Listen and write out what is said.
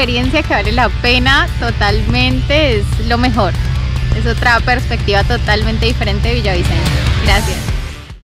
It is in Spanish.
experiencia que vale la pena totalmente, es lo mejor. Es otra perspectiva totalmente diferente de Villavicencio. Gracias.